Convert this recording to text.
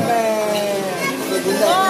妹备，